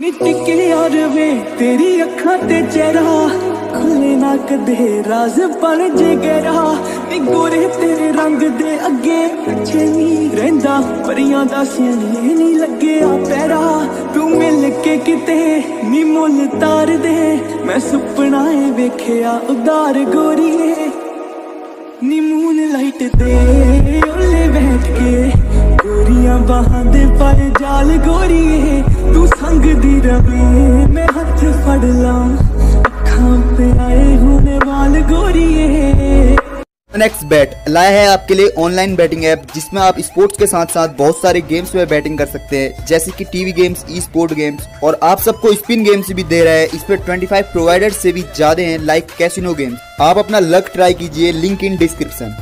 ਨੀ ਟਿੱਕੇ ਯਾਰ ਵੇ ਤੇਰੀ ਅੱਖਾਂ ਤੇ ਚਿਹਰਾ ਖੁੱਲੇ ਨਾ ਕਦੇ ਰਾਜ਼ ਬਣ ਜੇ ਗਹਿਰਾ ਨੀ ਗੋਰੇ ਤੇਰੇ ਰੰਗ ਦੇ ਅੱਗੇ ਪਿੱਛੇ ਨਹੀਂ ਰਹਿੰਦਾ ਪਰੀਆਂ ਦਾ ਸਿਆਣੇ ਨਹੀਂ ਲੱਗਿਆ ਪੈਰਾ ਤੂੰ ਮਿਲ ਕੇ ਕਿਤੇ ਨੀ ਮੁੱਲ ਤਾਰ ਦੇ ਮੈਂ ਸੁਪਨਾ ਏ ਵੇਖਿਆ ਉਦਾਰ ਗੋਰੀਏ ਨੀ ਮੂਨ ਲਾਈਟ ਤੇ ਉੱਲੇ ਬੈਠ ਕੇ ਗੋਰੀਆਂ ਬਾਹਾਂ ਦੇ ਪਰ ਜਾਲ ਗੋਰੀਏ ਤੂੰ ਸੰਗ ਦੀ ਰਵੇ ਮੈਂ ਹੱਥ ਫੜ ਲਾਂ ਅੱਖਾਂ पे आए होने वाल गोरिए नेक्स्ट बैट लाया है आपके लिए ऑनलाइन बैटिंग ऐप जिसमें आप स्पोर्ट्स के साथ साथ बहुत सारे गेम्स में बैटिंग कर सकते हैं जैसे कि TV games e sport games और आप सबको स्पिन गेम्स भी दे रहा है इस पे 25 प्रोवाइडर से भी ज्यादा हैं लाइक कैसिनो गेम्स आप अपना लक ट्राई कीजिए लिंक इन डिस्क्रिप्शन